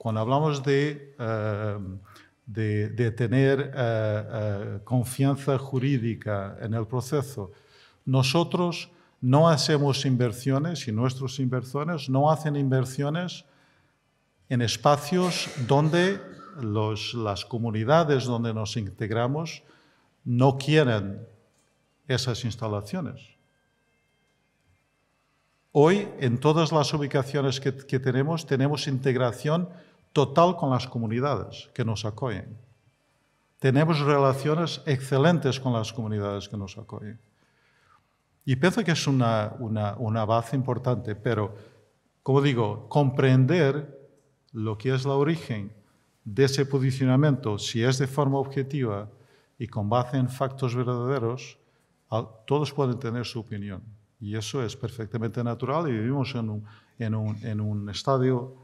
cuando hablamos de, eh, de, tener eh, eh, confianza jurídica en el proceso, nosotros no hacemos inversiones y nuestros inversores no hacen inversiones en espacios donde las comunidades donde nos integramos no quieren esas instalaciones. Hoy, en todas las ubicaciones que, tenemos, tenemos integración total con las comunidades que nos acogen. Tenemos relaciones excelentes con las comunidades que nos acogen. Y pienso que es una, una base importante, pero, como digo, comprender lo que es la origen de ese posicionamiento, si es de forma objetiva y con base en factos verdaderos, todos pueden tener su opinión. Y eso es perfectamente natural y vivimos en un, en un, en un estadio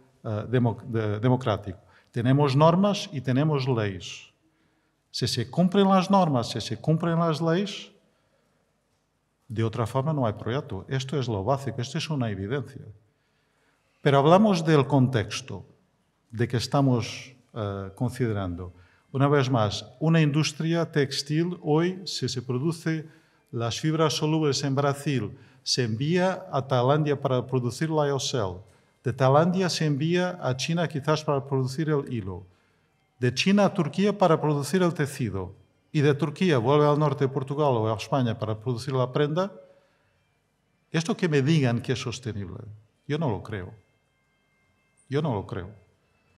de, democrático. Tenemos normas y tenemos leyes. Si se cumplen las normas, si se cumplen las leyes, de otra forma no hay proyecto. Esto es lo básico, esto es una evidencia. Pero hablamos del contexto de que estamos uh, considerando. Una vez más, una industria textil hoy, si se produce las fibras solubles en Brasil, se envía a Tailandia para producir la lyocell. De Tailandia se envía a China quizás para producir el hilo. De China a Turquía para producir el tejido. Y de Turquía vuelve al norte de Portugal o a España para producir la prenda. Esto que me digan que es sostenible, yo no lo creo. Yo no lo creo.